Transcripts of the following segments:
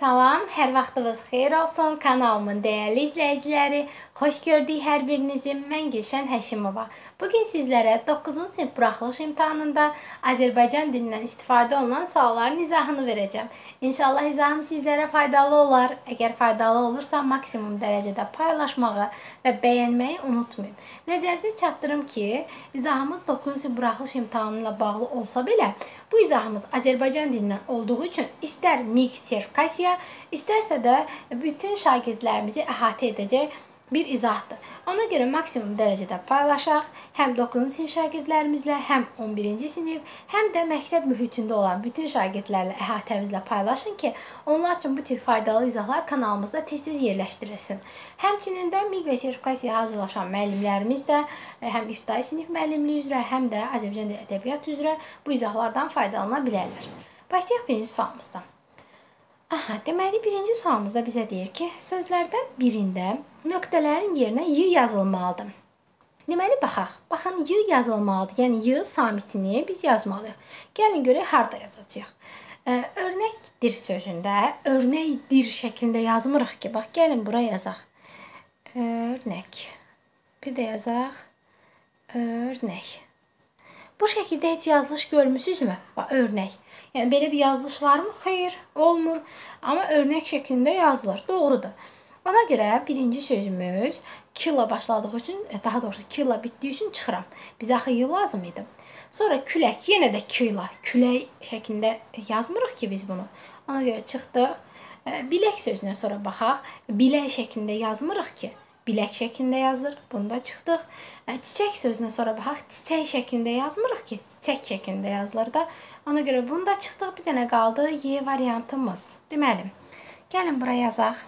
Salam, hər vaxtınız xeyir olsun. Kanalımın dəyərli izləyiciləri, xoş gördük hər birinizi. Mən Gülşən Həşimova. Bu gün sizlərə 9-cu sinif buraxılış imtahanında Azərbaycan dilindən istifadə olunan sualların izahını verəcəm. İnşallah izahım sizlərə faydalı olar. Əgər faydalı olursa, maksimum dərəcədə paylaşmağı və bəyənməyi unutmayın. Nəzərinizə çatdırım ki, izahımız 9-cu sinif buraxılış imtahanı ilə bağlı olsa belə, bu izahımız Azərbaycan dilindən olduğu üçün istər MİQ sertifikasiya, istərsə də bütün şagirdlərimizi əhatə edəcək bir izahdır. Ona görə maksimum dərəcədə paylaşaq, həm 9-cu sinif şagirdlərimizlə, həm 11-ci sinif, həm də məktəb mühitində olan bütün şagirdlərlə əhatəmizlə paylaşın ki, onlar üçün bu tür faydalı izahlar kanalımızda tez-tez yerləşdirilsin. Həmçinin də MİQ və sertifikasiyaya hazırlaşan müəllimlərimiz də həm ibtidai sinif müəllimliyi üzrə, həm də Azərbaycan dili ədəbiyyat üzrə bu izahlardan faydalana bilərlər. Başlayaq birinci sualımızdan. Aha, deməli birinci sualımızda bizə deyir ki, sözlərdən birində nöqtələrin yerinə y yazılmalıdır. Deməli baxaq. Baxın y yazılmalıdır. Yəni y samitini biz yazmalıyıq. Gəlin görək harda yazacağıq. Örnəkdir sözündə örnəkdir şəklində yazmırıq ki. Bax gəlin bura yazaq. Örnək. Bir də yazaq. Örnək. Bu şəkildə heç yazılış görmüsünüzmü? Bax örnək. Yəni belə bir yazılış varmı? Xeyr, olmur. Amma örnək şəklində yazılır. Doğrudur. Ona görə birinci sözümüz killa başladığı üçün, e, daha doğrusu killa bitdiyi üçün çıxıram. Bizə axı yıl lazım idi. Sonra külək, yenə də killa, külək şəklində yazmırıq ki biz bunu. Ona görə çıxdıq. E, bilək sözünə sonra baxaq. Bilək şəklində yazmırıq ki bilək şəklində yazılır. Bunda çıxdıq. Çiçək sözünə sonra baxaq. Çiçək şəklində yazmırıq ki, çiçək şəklində yazılır da. Ona görə bunda çıxdıq. Bir dənə qaldı Y variantımız. Deməli, gəlin bura yazaq.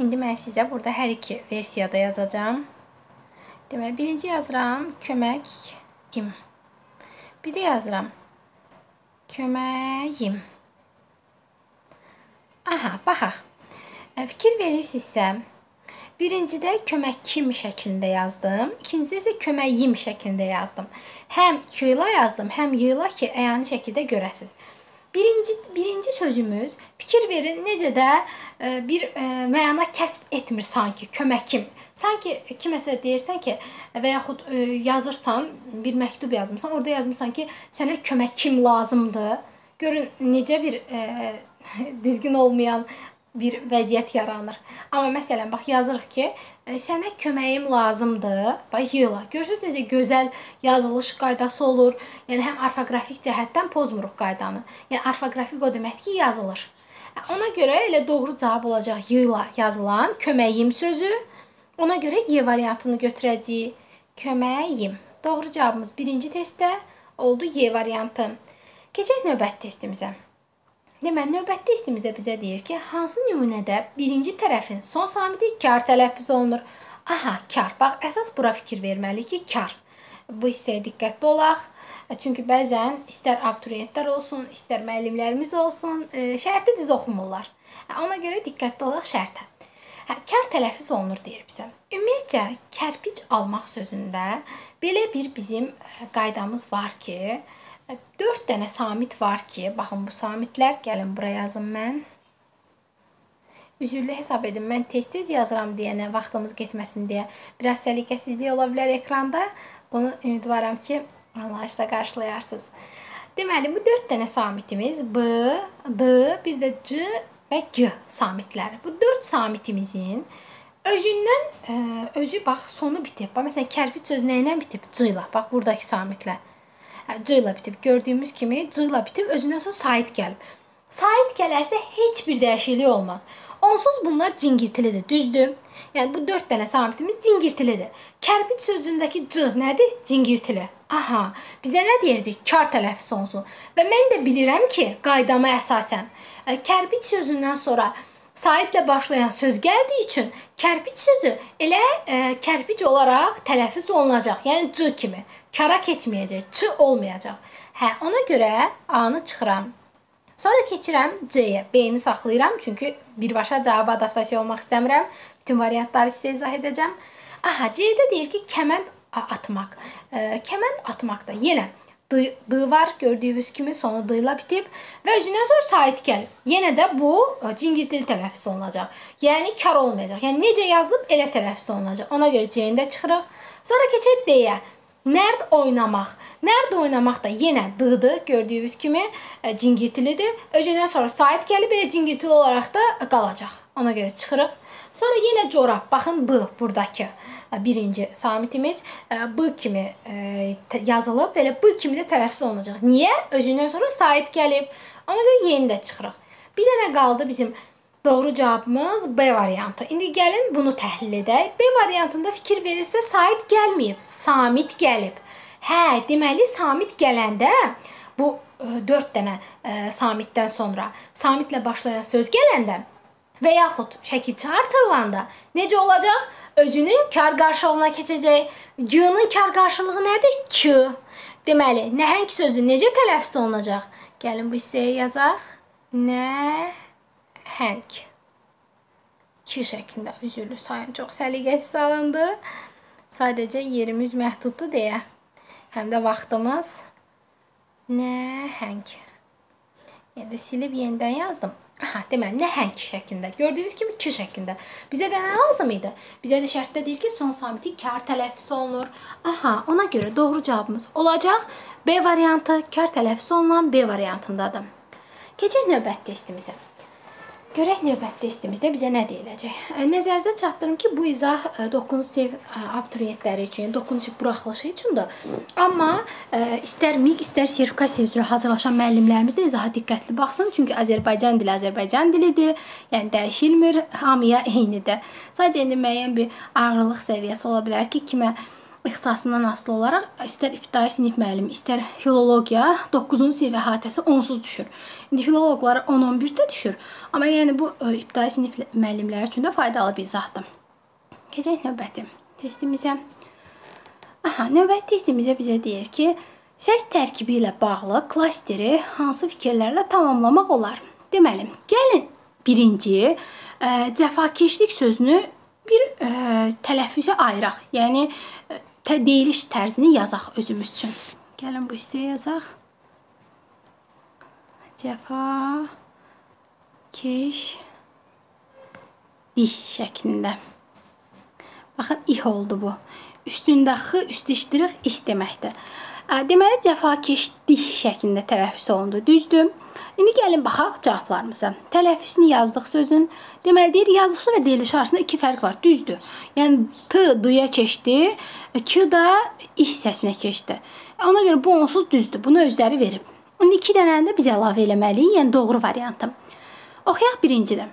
İndi mən sizə burada hər iki versiyada yazacağam. Deməli, birinci yazıram köməkim. Bir də yazıram köməyim. Aha, baxaq. Fikir verirsinizsə, Birincidə kömək kim şəklində yazdım. İkincidə isə köməyim şəklində yazdım. Həm kıyla yazdım, həm yığla ki, əyani şəkildə görəsiniz. Birinci birinci sözümüz fikir verin necə də e, bir e, məna kəsb etmir sanki köməkim. Sanki kiməsə deyirsən ki və yaxud e, yazırsan, bir məktub yazmısan, orada yazmısan ki, sənə kömək kim lazımdır. Görün necə bir e, düzgün olmayan bir vəziyyət yaranır. Amma məsələn bax yazırıq ki, sənə köməyim lazımdır. Bax yığla. Görürsüz necə gözəl yazılış qaydası olur. Yəni həm orfoqrafik cəhətdən pozmuruq qaydanı. Yəni orfoqrafik o deməkdir ki, yazılır. Ona görə elə doğru cavab olacaq yığla yazılan köməyim sözü. Ona görə Y variantını götürəcəyik. Köməyim. Doğru cavabımız birinci testdə oldu Y variantı. Keçək növbəti testimizə. Deməli, növbəti testimizdə bizə deyir ki, hansı nümunədə birinci tərəfin son samiti kar tələffüz olunur? Aha, kar. Bax, əsas bura fikir verməliyik ki, kar. Bu hissəyə diqqətli olaq. Çünki bəzən istər abituriyentlər olsun, istər müəllimlərimiz olsun, e, şərti düz oxumurlar. Ona görə diqqətli olaq şərtə. Hə, kar tələffüz olunur deyir bizə. Ümumiyyətcə, kərpic almaq sözündə belə bir bizim e, qaydamız var ki, 4 dənə samit var ki, baxın bu samitlər, gəlin bura yazım mən. Üzürlü hesab edin. Mən tez-tez yazıram deyənə vaxtımız getməsin deyə biraz səliqəsizlik ola bilər ekranda. Bunu ümidvaram ki, anlayışla qarşılayarsınız. Deməli, bu 4 dənə samitimiz B, D, bir də C və G samitləri. Bu 4 samitimizin özündən ə, e, özü bax sonu bitib. Bax məsələn, kərpic sözü nə ilə bitib? C ilə. Bax burdakı samitlər. C ilə bitib. Gördüyümüz kimi C ilə bitib, özündən sonra sait gəlib. Sait gələrsə heç bir dəyişiklik olmaz. Onsuz bunlar cingirtilidir, düzdür? Yəni bu 4 dənə samitimiz cingirtilidir. Kərpic sözündəki c nədir? Cingirtili. Aha, bizə nə deyirdi? Kar tələffüz olsun. Və mən də bilirəm ki, qaydama əsasən e, kərpic sözündən sonra saitlə başlayan söz gəldiyi üçün kərpic sözü elə e, kərpic olaraq tələffüz olunacaq. Yəni c kimi. Kara keçməyəcək, ç olmayacaq. Hə, ona görə A-nı çıxıram. Sonra keçirəm C-yə. B-ni saxlayıram çünki birbaşa cavaba adaptasiya olmaq istəmirəm. Bütün variantları sizə izah edəcəm. Aha, C-də deyir ki, kəmənd atmaq. E, kəmənd atmaqda yenə D, D var. Gördüyünüz kimi sonu D ilə bitib və özündən sonra sait gəlir. Yenə də bu e, cingiltili tələffüz olunacaq. Yəni kar olmayacaq. Yəni necə yazılıb elə tələffüz olunacaq. Ona görə C-ni də çıxırıq. Sonra keçək D-yə. Nərd oynamaq. Nərd oynamaq da yenə D-dır. Gördüyünüz kimi e, cingiltilidir. Özündən sonra sait gəlib belə cingiltili olaraq da qalacaq. Ona görə çıxırıq. Sonra yenə corab. Baxın B burdakı birinci samitimiz B kimi yazılıb. Belə B kimi də tələffüz olunacaq. Niyə? Özündən sonra sait gəlib. Ona görə yeni də çıxırıq. Bir dənə qaldı bizim Doğru cavabımız B variantı. İndi gəlin bunu təhlil edək. B variantında fikir verirsə sait gəlməyib, samit gəlib. Hə, deməli samit gələndə bu 4 dənə samitdən sonra samitlə başlayan söz gələndə və yaxud şəkil çağırtılanda necə olacaq? Özünün kar qarşılığına keçəcək. G-nin kar qarşılığı nədir? K. Deməli, nəhəng sözü necə tələffüz olunacaq? Gəlin bu hissəyə yazaq. Nəhəng. K şəklində üzülü sayın çox səliqəsiz alındı. Sadəcə yerimiz məhduddur deyə. Həm də vaxtımız nəhəng. Yəni silib yenidən yazdım. Aha, deməli nəhəng şəklində. Gördüyünüz kimi 2 şəklində. Bizə də nə lazım idi? Bizə də şərtdə deyir ki, son samiti kar tələffüz olunur. Aha, ona görə doğru cavabımız olacaq B variantı kar tələffüz olunan B variantındadır. Keçək növbət testimizə. Görək növbəti testimizdə bizə nə deyiləcək. Nəzərinizə çatdırım ki, bu izah 9-cu sinif abituriyentləri üçün, 9-cu sinif buraxılışı üçündür. Amma istər MİQ, istər sertifikasiya üzrə hazırlaşan müəllimlərimiz də izaha diqqətli baxsın, çünki Azərbaycan dili Azərbaycan dilidir. Yəni dəyişilmir, hamıya eynidir. Sadəcə indi müəyyən bir ağırlıq səviyyəsi ola bilər ki, kimə ixtisasından asılı olaraq istər ibtidai sinif müəllimi, istər filologiya 9-cu sinif əhatəsi onsuz düşür. İndi filoloqlara 10-11-də düşür. Amma yəni bu e, ibtidai sinif müəllimləri üçün də faydalı bir izahdır. Keçək növbəti testimizə. Aha, növbəti testimizə bizə deyir ki, səs tərkibi ilə bağlı klasteri hansı fikirlərlə tamamlamaq olar? Deməli, gəlin birinci ə, e, cəfakeşlik sözünü bir ə, e, tələffüzə ayıraq. Yəni tə deyiliş tərzini yazaq özümüz üçün. Gəlin bu hissəyə yazaq. Cəfa keş dih şəklində. Baxın, ih oldu bu. Üstündə x, üst iştirik ih deməkdir. Deməli, cəfakeşlik şəklində tələffüz olundu. Düzdür? İndi gəlin baxaq cavablarımıza. Tələffüzünü yazdıq sözün. Deməli, deyir, yazılışı və deyilişi arasında iki fərq var. Düzdür? Yəni, t, d-ya keçdi, k da i hissəsinə keçdi. Ona görə bu onsuz düzdür. Bunu özləri verib. İndi iki dənəni də biz əlavə eləməliyik. Yəni, doğru variantı. Oxuyaq birincidə.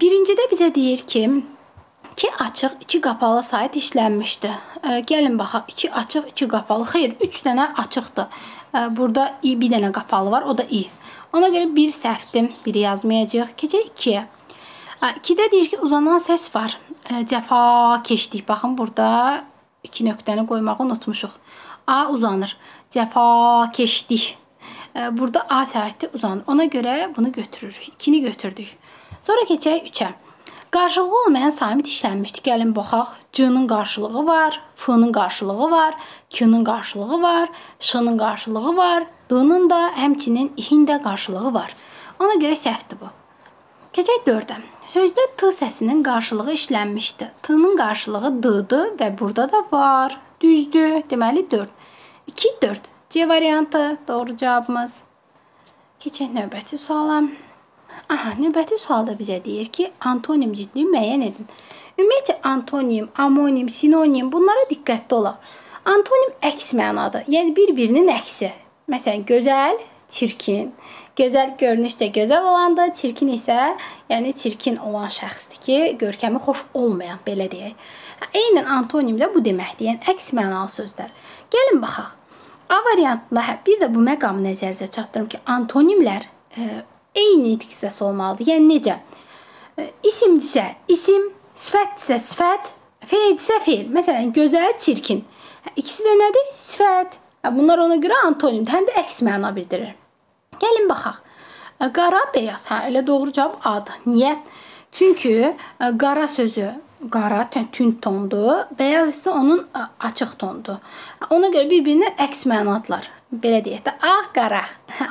Birincidə bizə deyir ki, 2 açıq, 2 qapalı sayt işlənmişdi. Gəlin baxaq. 2 açıq, 2 qapalı. Xeyr, 3 dənə açıqdır. Burada i bir dənə qapalı var, o da i. Ona görə bir səhvdir, biri yazmayacağıq. Keçək 2-yə. 2-də deyir ki, uzanan səs var. Cəfa keçdik. Baxın, burada 2 nöqtəni qoymağı unutmuşuq. A uzanır. Cəfa keçdik. Burada A səhvdir, uzanır. Ona görə bunu götürürük. 2-ni götürdük. Sonra keçək 3-ə. Qarşılığı olmayan samit işlənmişdi. Gəlin baxaq. C-nin qarşılığı var, F-nin qarşılığı var, Q-nin qarşılığı var, Ş-nin qarşılığı var, D-nin da, həmçinin I-in də qarşılığı var. Ona görə səhvdir bu. Keçək 4-ə. Sözdə T səsinin qarşılığı işlənmişdi. T-nin qarşılığı D-dır və burada da var. Düzdür. Deməli 4. 2 4. C variantı doğru cavabımız. Keçək növbəti suala. Aha, növbəti sualda bizə deyir ki, antonim cütlüyü müəyyən edin. Ümumiyyətlə antonim, amonim, sinonim bunlara diqqətli olaq. Antonim əks mənadır. Yəni bir-birinin əksi. Məsələn, gözəl, çirkin. Gözəl görünüşdə gözəl olandır, çirkin isə, yəni çirkin olan şəxsdir ki, görkəmi xoş olmayan, belə deyək. Eynən antonim də bu deməkdir. Yəni əks mənalı sözlər. Gəlin baxaq. A variantında hə, bir də bu məqamı nəzərinizə çatdırım ki, antonimlər e, eyni nitq hissəsi olmalıdır. Yəni necə? E, isimdirsə isim, sifətdirsə sifət, feildirsə feil. Məsələn, gözəl, çirkin. Hə, ikisi də nədir? Sifət. Hə, bunlar ona görə antonimdir, həm də əks məna bildirir. Gəlin baxaq. E, qara, beyaz. Hə, elə doğru cavab A-dır. Niyə? Çünki e, qara sözü qara, tünd tondur. Bəyaz isə onun açıq tondur. Ona görə bir-birindən əks mənadılar. Belə deyək də, ağ, qara.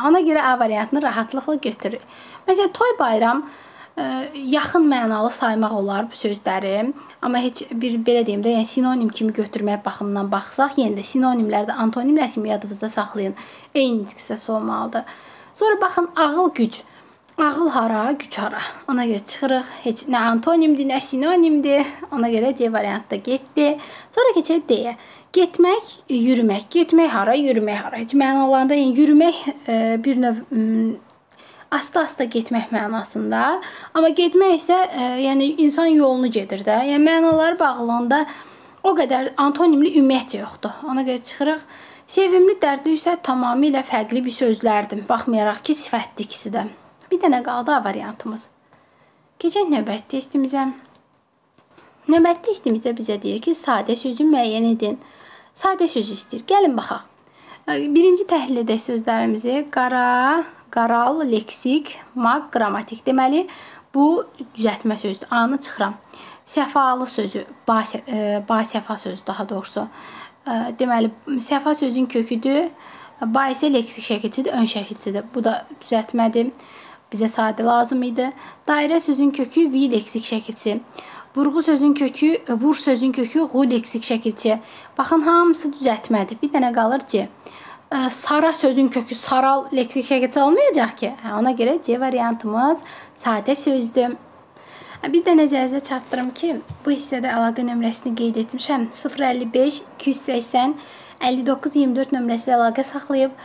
Ona görə A variantını rahatlıqla götürür. Məsələn, toy bayram yaxın mənalı saymaq olar bu sözləri. Amma heç bir belə deyim də, yəni sinonim kimi götürmək baxımından baxsaq, yenə də sinonimlərdə antonimlər kimi yadınızda saxlayın. Eyni diksiyası olmalıdır. Sonra baxın ağıl güc. Ağıl hara, güc hara. Ona görə çıxırıq. Heç nə antonimdir, nə sinonimdir. Ona görə C variantda getdi. Sonra keçək D-yə. Getmək, yürümək. Getmək hara, yürümək hara. Heç mənalarında yəni yürümək e, bir növ asta-asta getmək mənasında. Amma getmək isə e, yəni insan yolunu gedir də. Yəni mənaları bağlılığında o qədər antonimli ümumiyyətcə yoxdur. Ona görə çıxırıq. Sevimli, dərdli isə tamamilə fərqli bir sözlərdir. Baxmayaraq ki, sifətdir ikisi də. Bir dənə qaldı A variantımız. Keçək növbəti testimizə. Növbəti testimizdə bizə deyir ki, sadə sözü müəyyən edin. Sadə söz istəyir. Gəlin baxaq. Birinci təhlil edək sözlərimizi. Qara, qaral, leksik, maq, qrammatik. Deməli, bu düzəltmə sözdür. A-nı çıxıram. Səfalı sözü, basəfa sözü daha doğrusu. Deməli, səfa sözün köküdür. Ba isə leksik şəkilçidir, ön şəkilçidir. Bu da düzəltmədir bizə sadə lazım idi. Dairə sözün kökü vi leksik şəkilçi. Vurğu sözün kökü, vur sözün kökü ğu leksik şəkilçi. Baxın, hamısı düzəltmədir. Bir dənə qalır C. Sara sözün kökü saral leksik şəkilçi olmayacaq ki. Hə, ona görə C variantımız sadə sözdür. Bir də nəzərinizə çatdırım ki, bu hissədə əlaqə nömrəsini qeyd etmişəm. 055 280 59 24 nömrəsi ilə əlaqə saxlayıb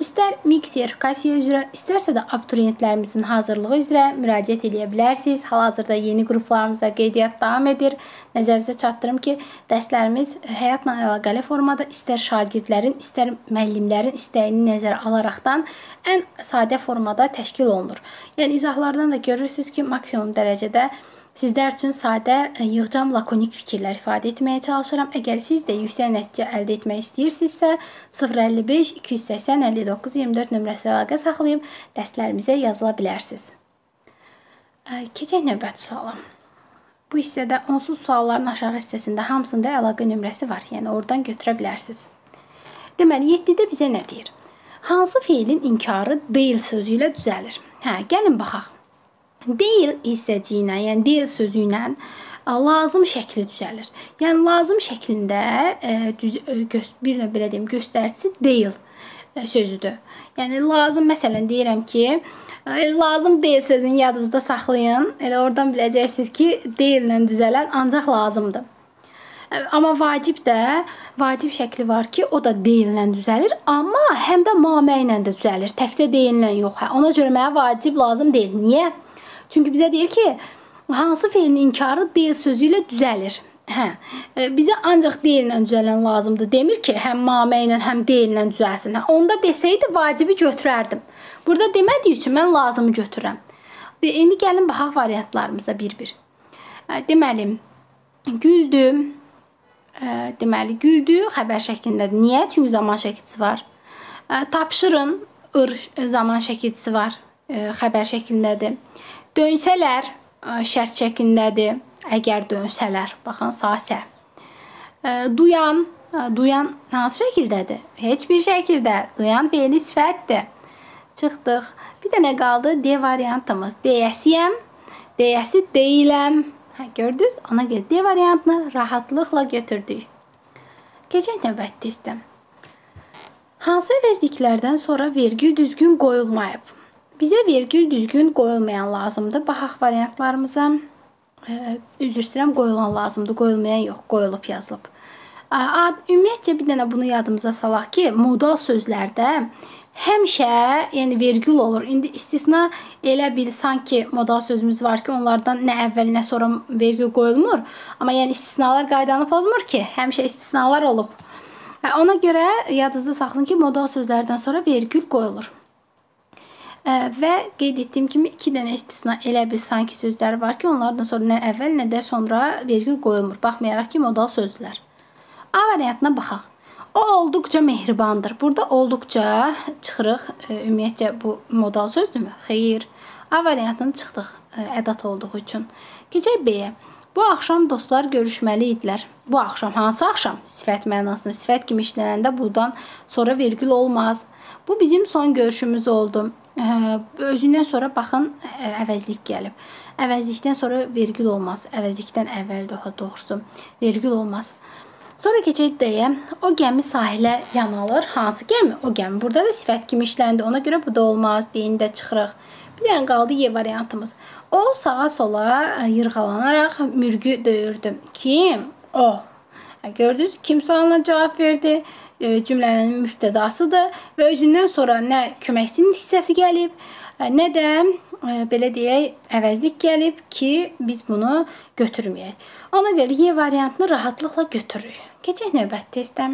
İstər mix sertifikasiya üzrə, istərsə də abituriyentlərimizin hazırlığı üzrə müraciət edə bilərsiniz. Hal-hazırda yeni qruplarımızda qeydiyyat davam edir. Nəzərinizə çatdırım ki, dərslərimiz həyatla əlaqəli formada istər şagirdlərin, istər müəllimlərin istəyini nəzərə alaraqdan ən sadə formada təşkil olunur. Yəni izahlardan da görürsüz ki, maksimum dərəcədə Sizlər üçün sadə, e, yığcam, lakonik fikirlər ifadə etməyə çalışıram. Əgər siz də yüksək nəticə əldə etmək istəyirsinizsə, 055 280 59 24 nömrəsi əlaqə saxlayıb dərslərimizə yazıla bilərsiniz. E, keçək növbəti suala. Bu hissədə onsuz sualların aşağı hissəsində hamısında əlaqə nömrəsi var. Yəni oradan götürə bilərsiniz. Deməli 7-də bizə nə deyir? Hansı feilin inkarı deyil sözü ilə düzəlir? Hə, gəlin baxaq. Deyil hissəciyinə, yəni deyil sözü ilə lazım şəkli düzəlir. Yəni lazım şəklində ə, düz, ə, bir növ belə deyim, göstəricisi deyil sözüdür. Yəni lazım məsələn deyirəm ki, lazım deyil sözünü yadınızda saxlayın. Elə oradan biləcəksiniz ki, deyillə düzələn ancaq lazımdır. Amma vacib də vacib şəkli var ki, o da deyillə düzəlir, amma həm də mamə ilə də düzəlir. Təkcə deyillə yox. Hə. Ona görə mənə vacib lazım deyil. Niyə? Çünki bizə deyir ki, hansı feilin inkarı deyil sözü ilə düzəlir. Hə, e, bizə ancaq deyillə düzələn lazımdır. Demir ki, həm mamə ilə, həm deyillə düzəlsin. Hə, onda desəydi vacibi götürərdim. Burada demədiyi üçün mən lazımı götürürəm. İndi gəlin baxaq variantlarımıza bir-bir. E, deməli, güldüm. E, deməli, güldü xəbər şəklindədir. Niyə? Çünki zaman şəkilçisi var. Tapşırın, ır zaman şəkilçisi var. Xəbər şəklindədir. Dönsələr şərt şəklindədir. Əgər dönsələr, baxın sasə. Duyan, duyan hansı şəkildədir? Heç bir şəkildə. Duyan feili sifətdir. Çıxdıq. Bir dənə qaldı D variantımız. Deyəsiyəm, deyəsi deyiləm. Hə, gördünüz? Ona görə D variantını rahatlıqla götürdük. Keçək növbəti testə. Hansı əvəzliklərdən sonra vergül düzgün qoyulmayıb? Bizə vergül düzgün qoyulmayan lazımdır. Baxaq variantlarımıza. Üzr istəyirəm, qoyulan lazımdır. Qoyulmayan yox, qoyulub yazılıb. Ümumiyyətcə bir dənə bunu yadımıza salaq ki, modal sözlərdə həmişə, yəni vergül olur. İndi istisna elə bil sanki modal sözümüz var ki, onlardan nə əvvəl, nə sonra vergül qoyulmur. Amma yəni istisnalar qaydanı pozmur ki, həmişə istisnalar olub. Ona görə yadınızda saxlayın ki, modal sözlərdən sonra vergül qoyulur. Və qeyd etdiyim kimi 2 dənə istisna elə bir sanki sözlər var ki, onlardan sonra nə əvvəl, nə də sonra vergül qoyulmur. Baxmayaraq ki, modal sözdürlər. A variantına baxaq. O olduqca mehribandır. Burada olduqca çıxırıq. Ümumiyyətcə bu modal sözdürmü? Xeyr. A variantını çıxdıq ədad olduğu üçün. Keçək B-yə. Bu axşam dostlar görüşməli idilər. Bu axşam hansı axşam? Sifət mənasında. Sifət kimi işlənəndə burdan sonra vergül olmaz. Bu bizim son görüşümüz oldu. Özündən sonra baxın əvəzlik gəlib. Əvəzlikdən sonra vergül olmaz. Əvəzlikdən əvvəl daha doğrusu vergül olmaz. Sonra keçək deyə o gəmi sahilə yan alır. Hansı gəmi? O gəmi. Burada da sifət kimi işləndi. Ona görə bu da olmaz. Deyində çıxırıq. Bir dənə qaldı Y variantımız. O sağa sola e, yırğalanaraq mürgü döyürdü. Kim? O. Gördünüz, kim sualına cavab verdi? E, cümlənin mübtədasıdır və özündən sonra nə köməkçinin hissəsi gəlib, e, nə də belə deyək, əvəzlik gəlib ki, biz bunu götürməyək. Ona görə Y variantını rahatlıqla götürürük. Keçək növbəti testə.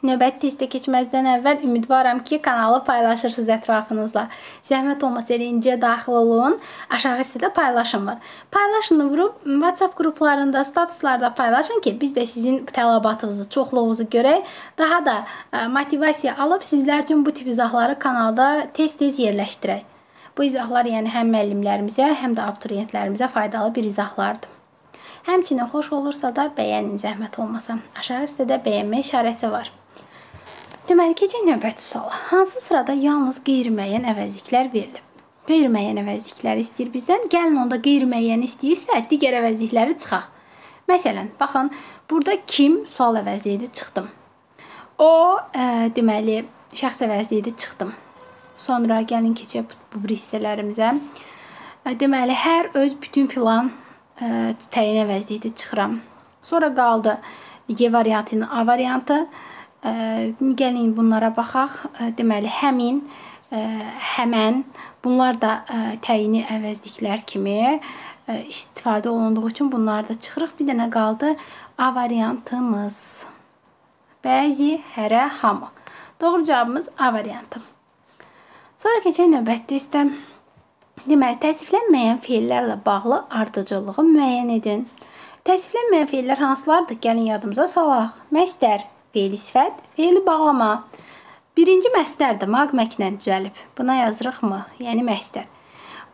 Növbəti testə keçməzdən əvvəl ümidvaram ki, kanalı paylaşırsınız ətrafınızla. Zəhmət olmasa elə incə daxil olun. Aşağı hissədə paylaşım var. Paylaşın vurub WhatsApp qruplarında, statuslarda paylaşın ki, biz də sizin tələbatınızı, çoxluğunuzu görək. Daha da e, motivasiya alıb sizlər üçün bu tip izahları kanalda tez-tez yerləşdirək. Bu izahlar yəni həm müəllimlərimizə, həm də abituriyentlərimizə faydalı bir izahlardır. Həmçinin xoş olursa da bəyənin zəhmət olmasa. Aşağı hissədə bəyənmə işarəsi var. Deməli, keçək növbəti suala. Hansı sırada yalnız qeyri-müəyyən əvəzliklər verilib? Qeyri-müəyyən əvəzlikləri istəyir bizdən. Gəlin onda qeyri-müəyyən istəyirsə, digər əvəzlikləri çıxaq. Məsələn, baxın, burada kim sual əvəzliyi çıxdım. O, ə, e, deməli, şəxs əvəzliyi çıxdım. Sonra gəlin keçək bu bir hissələrimizə. E, deməli, hər öz bütün filan ə, e, təyin əvəzliyi çıxıram. Sonra qaldı Y variantının A variantı. Gəlin bunlara baxaq. Deməli, həmin, həmən bunlar da təyini əvəzliklər kimi istifadə olunduğu üçün bunları da çıxırıq. Bir dənə qaldı A variantımız. Bəzi, hərə, hamı. Doğru cavabımız A variantı. Sonra keçək növbəti testə. Deməli, təsviflənməyən feillərlə bağlı ardıcıllığı müəyyən edin. Təsviflənməyən feillər hansılardır? Gəlin yadımıza salaq. Məstər, Fe'li sifət, fe'li bağlama. Birinci məstərdir, maqməklə düzəlib. Buna yazırıq mı? Yəni məstər.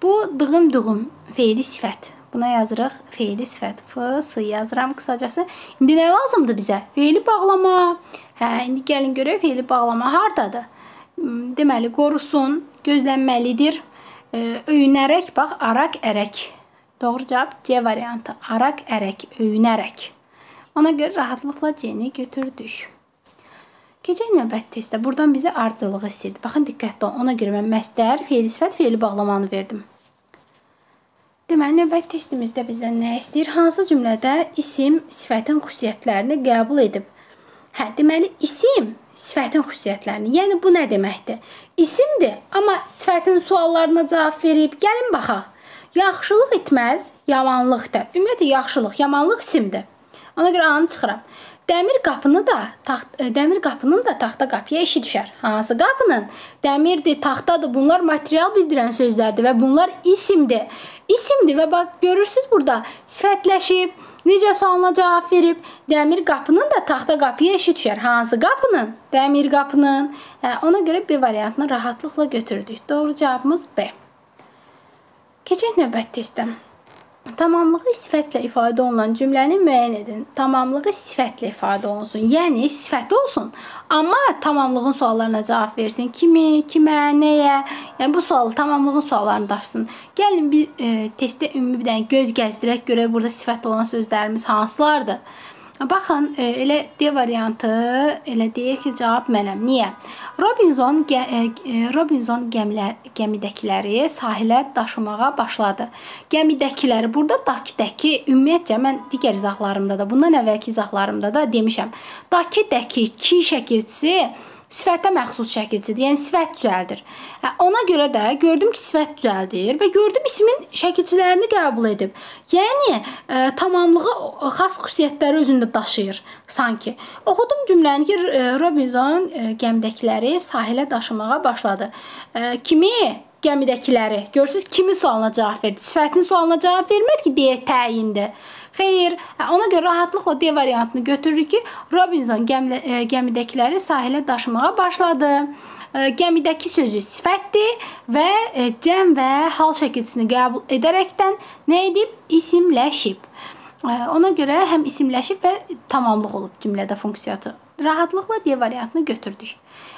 Bu dığım dığım fe'li sifət. Buna yazırıq fe'li sifət. F, S yazıram qısacası. İndi nə lazımdır bizə? Fe'li bağlama. Hə, indi gəlin görək fe'li bağlama hardadır? Hmm, deməli, qorusun, gözlənməlidir. Öyünərək, bax, araq, ərək. Doğru cavab C variantı. Araq, ərək, öyünərək. Ona görə rahatlıqla C-ni götürdük. Keçək növbəti testdə. Buradan bizə ardıcılığı istəyirdi. Baxın, diqqətli olun. Ona görə mən məstər, fe'li sifət, fe'li bağlamanı verdim. Deməli, növbəti testimizdə bizdən nə istəyir? Hansı cümlədə isim sifətin xüsusiyyətlərini qəbul edib? Hə, deməli, isim sifətin xüsusiyyətlərini. Yəni, bu nə deməkdir? İsimdir, amma sifətin suallarına cavab verib. Gəlin, baxaq. Yaxşılıq etməz, yamanlıqdır. Ümumiyyətlə, yaxşılıq, yamanlıq isimdir. Ona görə anı çıxıram. Dəmir qapını da, taxt, e, dəmir qapının da taxta qapıya işi düşər. Hansı qapının? Dəmirdir, taxtadır. Bunlar material bildirən sözlərdir və bunlar isimdir. İsimdir və bax görürsüz burada sifətləşib, necə sualına cavab verib. Dəmir qapının da taxta qapıya işi düşər. Hansı qapının? Dəmir qapının. Hə, ona görə B variantını rahatlıqla götürdük. Doğru cavabımız B. Keçək növbəti testə. Tamamlığı sifətlə ifadə olunan cümləni müəyyən edin. Tamamlığı sifətlə ifadə olunsun. Yəni sifəti olsun, amma tamamlığın suallarına cavab versin. Kimi, kimə, nəyə? Yəni bu sualı tamamlığın suallarını daşısın. Gəlin bir e, testdə ümumi bir dənə göz gəzdirək görək burada sifət olan sözlərimiz hansılardır? Baxın, e, elə D variantı elə deyir ki, cavab mənəm. Niyə? Robinson e, e, Robinson gəmilə, gəmidəkiləri sahilə daşımağa başladı. Gəmidəkiləri burada dakidəki ümumiyyətcə mən digər izahlarımda da, bundan əvvəlki izahlarımda da demişəm. Dakidəki ki şəkilçisi sifətə məxsus şəkilçidir. Yəni sifət düzəldir. Ona görə də gördüm ki, sifət düzəldir və gördüm ismin şəkilçilərini qəbul edib. Yəni e, tamamlığı xas xüsusiyyətləri özündə daşıyır sanki. Oxudum cümləni ki, Robinson e, gəmidəkiləri sahilə daşımağa başladı. E, kimi gəmidəkiləri. Görürsüz kimi sualına cavab verdi. Sifətin sualına cavab vermədi ki, deyə təyindir. Xeyr, ona görə rahatlıqla D variantını götürürük ki, Robinson gəmi, e, gəmidəkiləri sahilə daşımağa başladı. e, gəmidəki sözü sifətdir və e, cəm və hal şəkilçisini qəbul edərəkdən nə edib? İsimləşib. Ona görə həm isimləşib və tamamlıq olub cümlədə funksiyası. Rahatlıqla D variantını götürdük.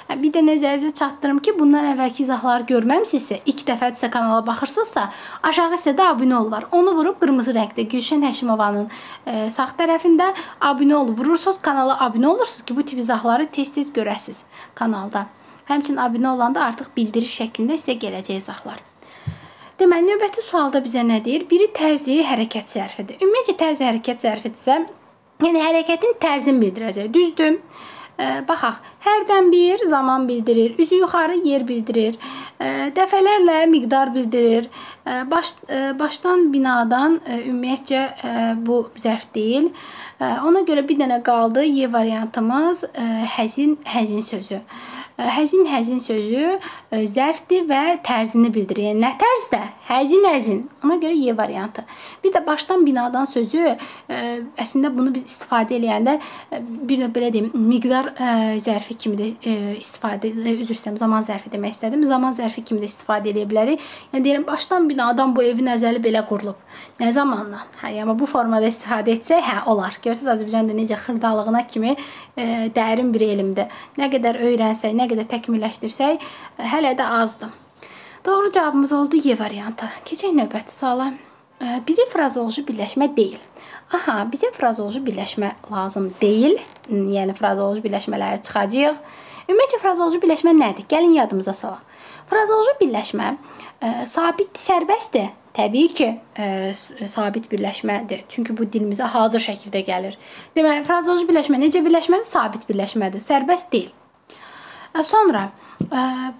Bir də nəzərinizə çatdırım ki, bundan əvvəlki izahları görməmisinizsə, ilk dəfədirsə kanala baxırsınızsa, aşağı hissədə abunə ol var. Onu vurub qırmızı rəngdə Gülşən Həşimovanın e, sağ tərəfində abunə ol vurursunuz, kanala abunə olursunuz ki, bu tip izahları tez-tez görəsiniz kanalda. Həmçinin abunə olanda artıq bildiriş şəklində sizə gələcək izahlar. Deməli, növbəti sualda bizə nə deyir? Biri tərzi hərəkət zərfidir. Ümumiyyətcə tərzi hərəkət zərfidirsə, yəni hərəkətin tərzini bildirəcək. Düzdür? Baxaq, hərdən bir zaman bildirir, üzü yuxarı yer bildirir, dəfələrlə miqdar bildirir. Baş başdan binadan ümumiyyətcə bu zərf deyil. Ona görə bir dənə qaldı Y variantımız həzin həzin sözü. Həzin həzin sözü zərfdir və tərzini bildirir. Yəni nə tərzdə? Həzin həzin. Ona görə Y variantı. Bir də başdan binadan sözü əslində bunu biz istifadə eləyəndə bir də belə deyim, miqdar zərfi kimi də istifadə üzr istəyirəm, zaman zərfi demək istədim. Zaman zərfi kimi də istifadə edə bilərik. Yəni deyirəm başdan binadan bu evin əzəli belə qurulub. Nə zamanla? Hə, yəni bu formada istifadə etsək, hə, olar. Görürsüz Azərbaycanda necə xırdalığına kimi e, dərin bir elmdir. Nə qədər öyrənsək, nə qədər təkmilləşdirsək, hələ də azdır. Doğru cavabımız oldu Y variantı. Keçək növbəti suala. Biri frazoloji birləşmə deyil. Aha, bizə frazoloji birləşmə lazım deyil. Yəni frazoloji birləşmələri çıxacağıq. Ümumiyyətcə frazoloji birləşmə nədir? Gəlin yadımıza salaq. Frazoloji birləşmə ə, sabitdir, sərbəstdir. Təbii ki, ə, sabit birləşmədir. Çünki bu dilimizə hazır şəkildə gəlir. Deməli, frazoloji birləşmə necə birləşmədir? Sabit birləşmədir, sərbəst deyil. Sonra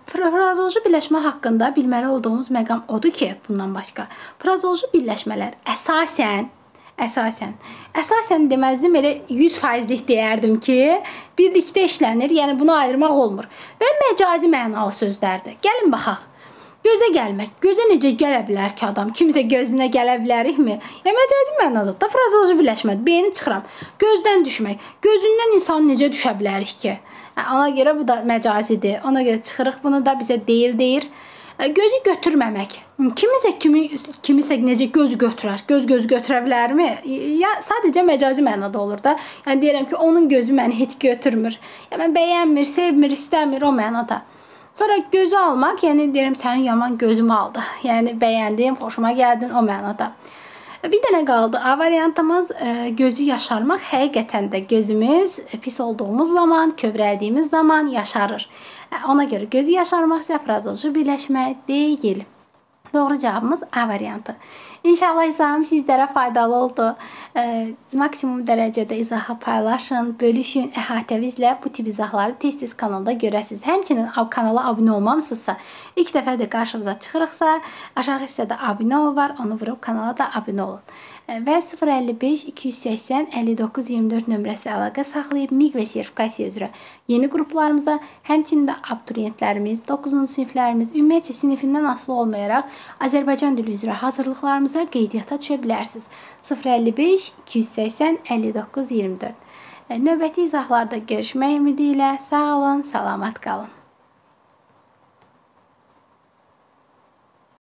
Frazoloji birləşmə haqqında bilməli olduğumuz məqam odur ki, bundan başqa frazoloji birləşmələr əsasən əsasən əsasən deməzdim elə 100%lik deyərdim ki, birlikdə işlənir. Yəni bunu ayırmaq olmur. Və məcazi mənalı sözlərdir. Gəlin baxaq. Gözə gəlmək. Gözə necə gələ bilər ki, adam? Kimsə gözünə gələ bilərikmi? Ya məcazi mənada da frazoloji birləşmədir. Beyni çıxıram. Gözdən düşmək. Gözündən insan necə düşə bilərik ki? Ona görə bu da məcazidir. Ona görə çıxırıq bunu da bizə deyir, deyir. Gözü götürməmək. Kimisə kimi kimisə necə gözü götürər? Göz gözü götürə bilərmi? Ya sadəcə məcazi mənada olur da. Yəni deyirəm ki, onun gözü məni heç götürmür. Ya mən bəyənmir, sevmir, istəmir o mənada. Sonra gözü almaq, yəni deyirəm sənin yaman gözümü aldı. Yəni bəyəndim, xoşuma gəldin o mənada. Bir dənə qaldı. A variantımız e, gözü yaşarmaq. Həqiqətən də gözümüz pis olduğumuz zaman, kövrəldiyimiz zaman yaşarır. E, ona görə gözü yaşarmaq isə frazoloji birləşmə deyil. Doğru cavabımız A variantı. İnşallah izahım sizlərə faydalı oldu. E, maksimum dərəcədə izahı paylaşın, bölüşün. Əhatəvizlə bu tip izahları tez-tez kanalda görəsiniz. Həmçinin kanala abunə olmamısınızsa, ilk dəfə də qarşınıza çıxırıqsa, aşağı hissədə abunə ol var, onu vurub kanala da abunə olun və 055 280 59 24 nömrəsi əlaqə saxlayıb MİQ və sertifikasiya üzrə yeni qruplarımıza, həmçinin də abituriyentlərimiz, 9-cu siniflərimiz ümumiyyətcə sinifindən asılı olmayaraq Azərbaycan dili üzrə hazırlıqlarımıza qeydiyyata düşə bilərsiniz. 055 280 59 24 Növbəti izahlarda görüşmək ümidi ilə sağ olun, salamat qalın.